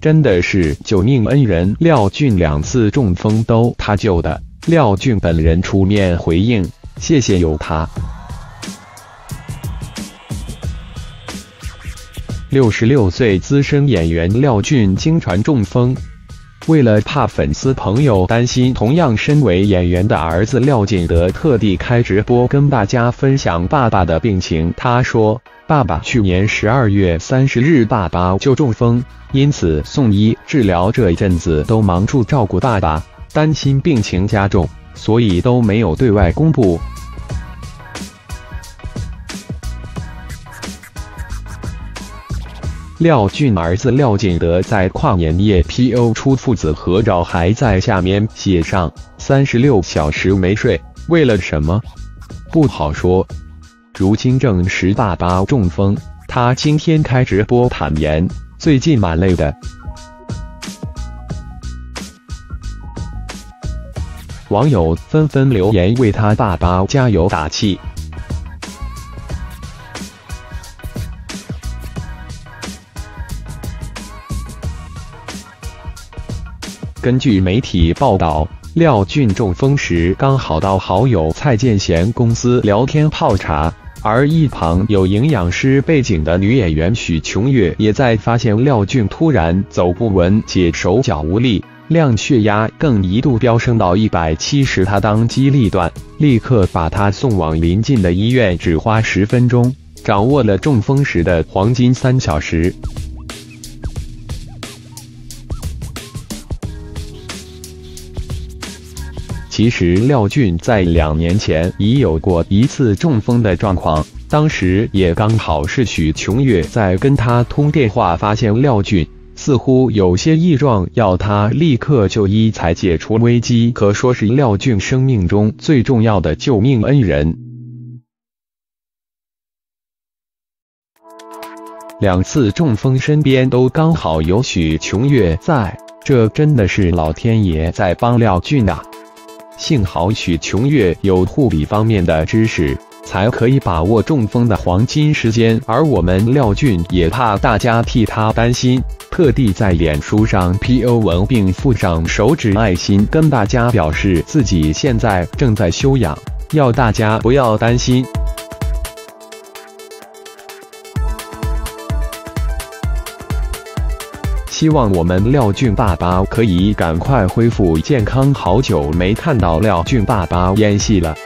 真的是救命恩人。廖俊两次中风都他救的，廖俊本人出面回应，谢谢有他。六十六岁资深演员廖俊经传中风。为了怕粉丝朋友担心，同样身为演员的儿子廖锦德特地开直播跟大家分享爸爸的病情。他说：“爸爸去年十二月三十日，爸爸就中风，因此送医治疗这一阵子都忙住照顾爸爸，担心病情加重，所以都没有对外公布。”廖俊儿子廖景德在跨年夜 PO 出父子合照，还在下面写上“三十六小时没睡，为了什么？不好说。”如今证实爸爸中风，他今天开直播坦言，最近蛮累的。网友纷纷留言为他爸爸加油打气。根据媒体报道，廖俊中风时刚好到好友蔡健贤公司聊天泡茶，而一旁有营养师背景的女演员许琼月也在发现廖俊突然走不稳且手脚无力，量血压更一度飙升到一百七十，他当机立断，立刻把他送往临近的医院，只花十分钟，掌握了中风时的黄金三小时。其实廖俊在两年前已有过一次中风的状况，当时也刚好是许琼月在跟他通电话，发现廖俊似乎有些异状，要他立刻就医才解除危机，可说是廖俊生命中最重要的救命恩人。两次中风身边都刚好有许琼月在，这真的是老天爷在帮廖俊啊！幸好许琼月有护理方面的知识，才可以把握中风的黄金时间。而我们廖俊也怕大家替他担心，特地在脸书上 PO 文并附上手指爱心，跟大家表示自己现在正在休养，要大家不要担心。希望我们廖俊爸爸可以赶快恢复健康。好久没看到廖俊爸爸演戏了。